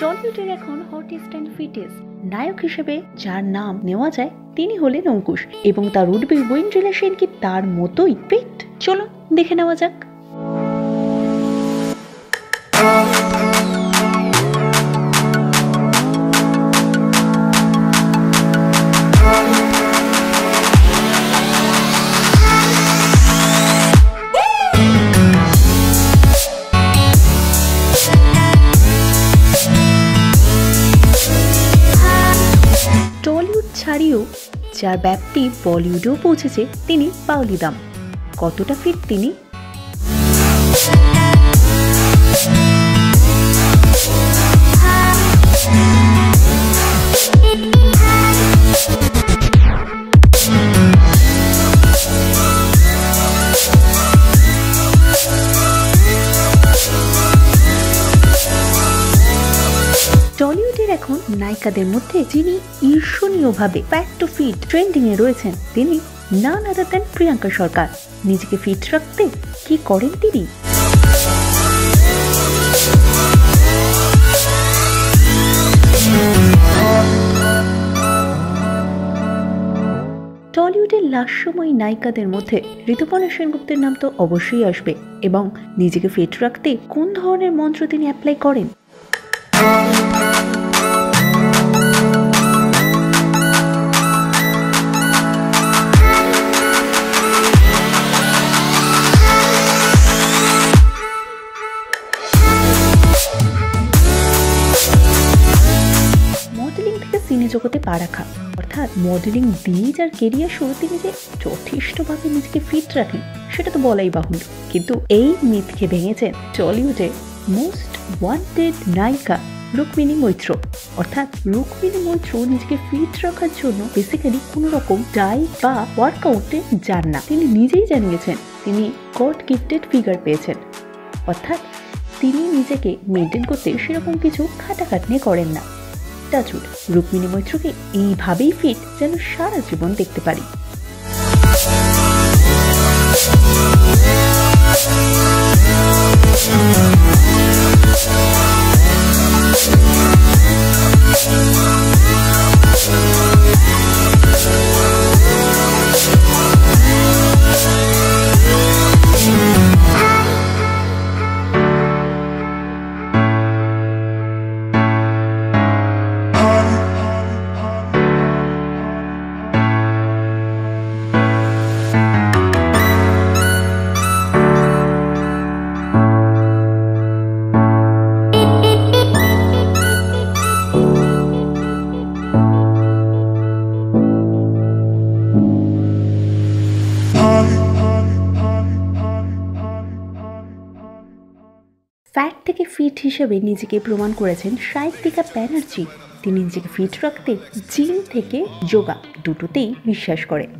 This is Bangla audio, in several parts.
টলিউডের এখন হটেস্ট অ্যান্ড ফিটেস্ট নায়ক হিসেবে যার নাম নেওয়া যায়, তিনি হলেন অঙ্কুশ। এবং তার উঠবে উইন রিলেশন কি তার মতোই ফিট চলো দেখে নেওয়া যাক। টলিউড ছাড়িয়েও যার ব্যাপ্তি বলিউডেও পৌঁছেছে তিনি পাওলি দাম। কতটা ফিট তিনি? টলিউডের এখন নায়িকাদের মধ্যে যিনি ঈর্ষণীয়ভাবে ফ্যাট টু ফিট ট্রেন্ডিং এ রয়েছেন, তিনি নান আদার দেন প্রিয়াঙ্কা সরকার। নিজেকে ফিট রাখতে কি করেন তিনি? টলিউডের লাস্যময়ী নায়িকাদের মধ্যে ঋতুপর্ণা সেনগুপ্তের নাম তো অবশ্যই আসবে এবং নিজেকে ফিট রাখতে কোন ধরনের মন্ত্র তিনি অ্যাপ্লাই করেন? জগতে পা রাখা। অর্থাৎ মডেলিং দিয়েই যার কেরিয়ার শুরু তিনি যে যথেষ্টভাবে নিজেকে ফিট রাখেন, সেটা তো বলাই বাহুল্য। কিন্তু এই মিথকে ভেঙেছেন টলিউডে মোস্ট ওয়ান্টেড নায়িকা রুক্মিণী মৈত্র। অর্থাৎ রুক্মিণী মৈত্র নিজেকে ফিট রাখার জন্য বেসিক্যালি কোনো রকম ডায়েট বা ওয়ার্কআউটে যান না। তিনি নিজেই জানিয়েছেন, তিনি গড গিফটেড ফিগার পেয়েছেন। অর্থাৎ তিনি নিজেকে মেনটেন করতে সেরকম কিছু খাটাখাটনি করেন না। টাচুড রুক্মিণী মৈত্রকে এইভাবেই ফিট যেন সারা জীবন দেখতে পারি। থেকে ফিট হিসেবে নিজেকে প্রমাণ করেছেন সাহিত্যিকা ব্যানার্জি তিনি নিজেকে ফিট রাখতে জিম থেকে যোগা দুটোতেই বিশ্বাস করেন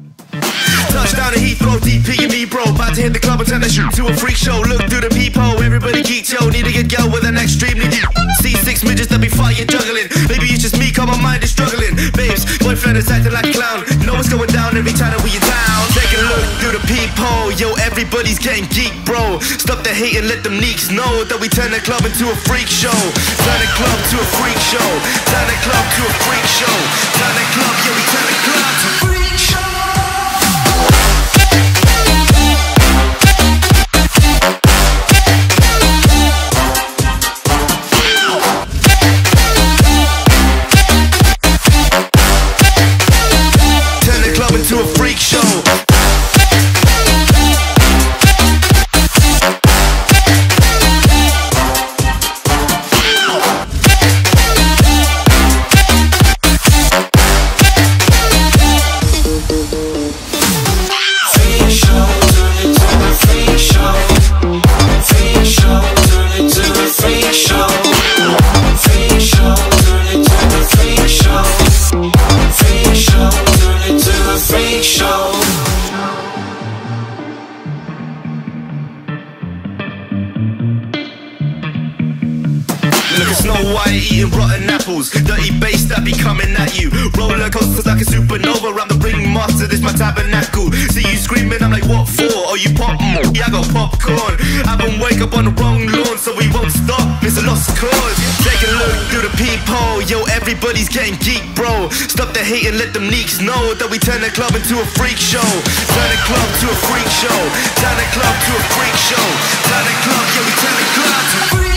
Touchdown to Heathrow, DP and me, bro. About to hit the club and turn the shoot to a freak show. Look through the peephole, everybody geek, yo. Need to get girl with an extremely deep. See six midgets that be fighting, juggling. Maybe it's just me, cause my mind is struggling. Babes, boyfriend is acting like a clown. Know what's going down every time that we through the peephole, yo. Everybody's getting geek, bro. Stop the hate and let them neeks know that we turn the club into a freak show. Turn the club to a freak show. Turn the club to a freak show. Turn the club, yeah, we turn the club to a freak show. Turn the club into a freak show. Freak show. Look at Snow White eating rotten apples. Dirty bass that be coming at you. Roller coasters like a supernova. I'm the ringmaster, this my tabernacle. See you screaming, I'm like, what for? or you pop? Yeah, I got popcorn. I've been wake up on the wrong lawn, so we won't stop. It's a lost cause. Through the peephole. Yo, everybody's getting geek, bro. Stop the hate and let them leaks know that we turn the club into a freak show. Turn the club to a freak show. Turn the club to a freak show. Turn the club, yeah, we turn the club to a freak show.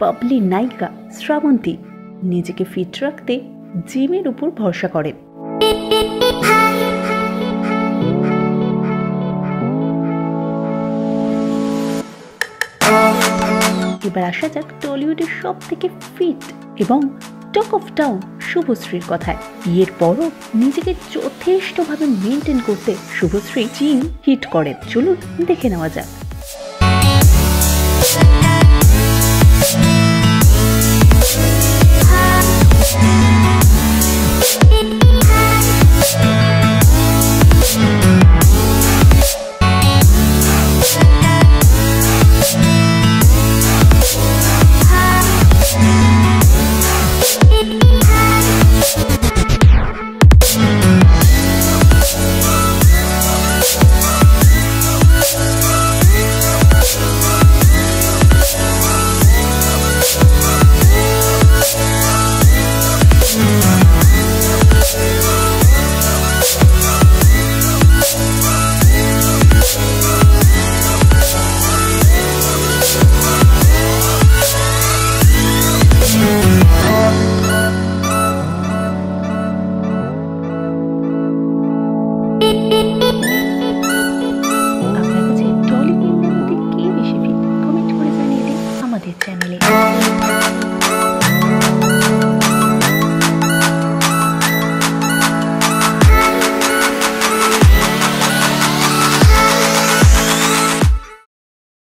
Babli নায়িকা শ্রাবন্তী নিজেকে ফিট রাখতে জিমের উপর ভরসা করেন এবার আসা যাক টলিউডের সব থেকে ফিট এবং টক অফ টাউন শুভশ্রীর কথায়। বিয়ের পরও নিজেকে যথেষ্টভাবে মেনটেন করতে শুভশ্রী জিম হিট করেন। চলুন দেখে নেওয়া যাক। ആദ്യ ചാനലിൽ